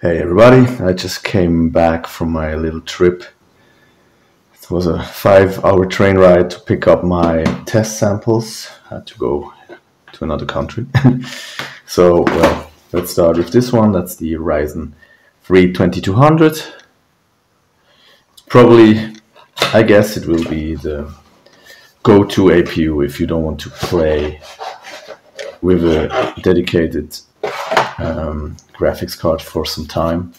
Hey everybody, I just came back from my little trip. It was a five hour train ride to pick up my test samples. I had to go to another country. so, well, let's start with this one. That's the Ryzen 3 2200. It's probably, I guess it will be the go to APU if you don't want to play with a dedicated um, graphics card for some time.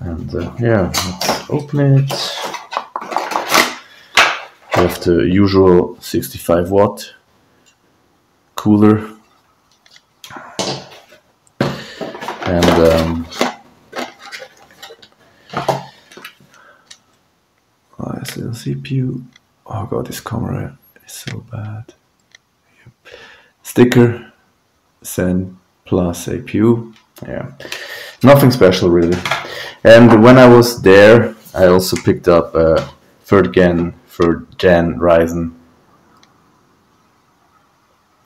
And uh, yeah, let's open it. We have the usual 65 watt cooler. And um, oh, this little CPU. Oh god, this camera is so bad. Yep. Sticker, Zen plus APU. Yeah, nothing special really. And when I was there, I also picked up a third gen, third gen Ryzen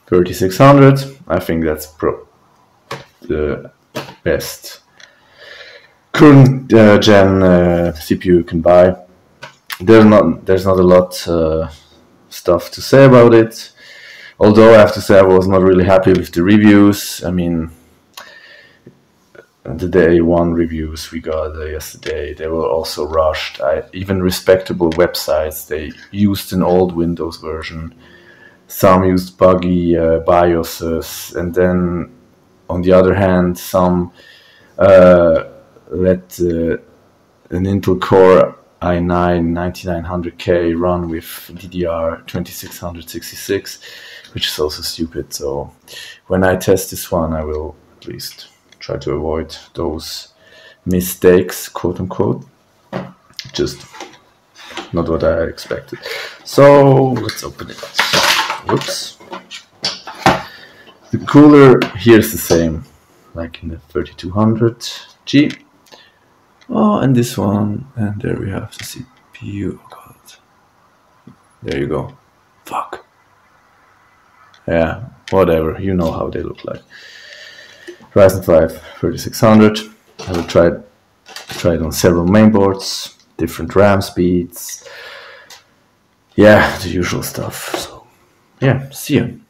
3600. I think that's pro the best current uh, gen uh, CPU you can buy. There's not there's not a lot uh, stuff to say about it. Although I have to say I was not really happy with the reviews. I mean, the day one reviews we got uh, yesterday they were also rushed I, even respectable websites they used an old windows version some used buggy uh, bioses and then on the other hand some uh, let uh, an intel core i9 9900k run with ddr 2666 which is also stupid so when i test this one i will at least try to avoid those mistakes, quote unquote. Just not what I expected. So let's open it. Whoops. The cooler here is the same, like in the 3200G. Oh, and this one, and there we have the CPU. Oh god. There you go. Fuck. Yeah, whatever. You know how they look like. Ryzen 5 3600. I will try it, try it on several mainboards, different RAM speeds. Yeah, the usual stuff. So, yeah, see you.